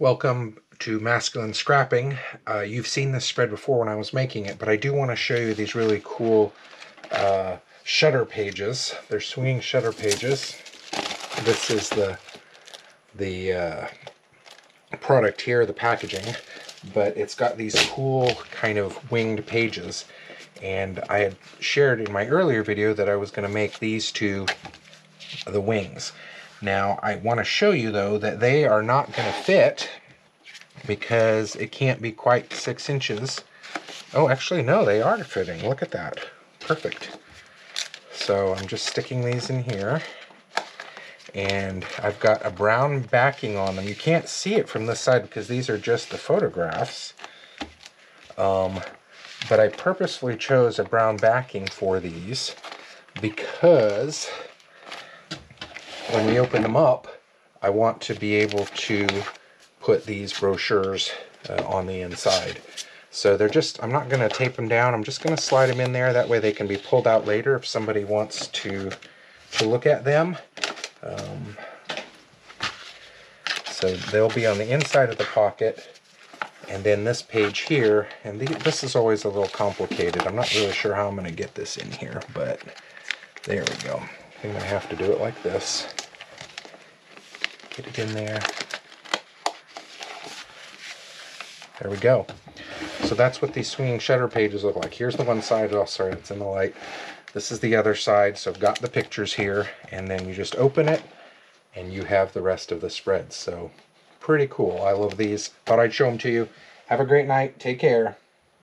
Welcome to Masculine Scrapping. Uh, you've seen this spread before when I was making it, but I do want to show you these really cool uh, shutter pages. They're swinging shutter pages. This is the the uh, product here, the packaging, but it's got these cool kind of winged pages. And I had shared in my earlier video that I was going to make these two the wings. Now I want to show you though that they are not going to fit because it can't be quite six inches. Oh, actually no, they are fitting. Look at that. Perfect. So I'm just sticking these in here and I've got a brown backing on them. You can't see it from this side because these are just the photographs. Um, but I purposefully chose a brown backing for these because when we open them up, I want to be able to put these brochures uh, on the inside. So they're just, I'm not going to tape them down. I'm just going to slide them in there. That way they can be pulled out later if somebody wants to, to look at them. Um, so they'll be on the inside of the pocket. And then this page here, and the, this is always a little complicated. I'm not really sure how I'm going to get this in here, but there we go. I'm going to have to do it like this. Get it in there. There we go. So that's what these swinging shutter pages look like. Here's the one side. Oh, sorry, it's in the light. This is the other side. So I've got the pictures here. And then you just open it and you have the rest of the spreads. So pretty cool. I love these. Thought I'd show them to you. Have a great night. Take care.